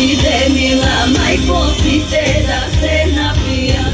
Ide mila, majko si te da se napija,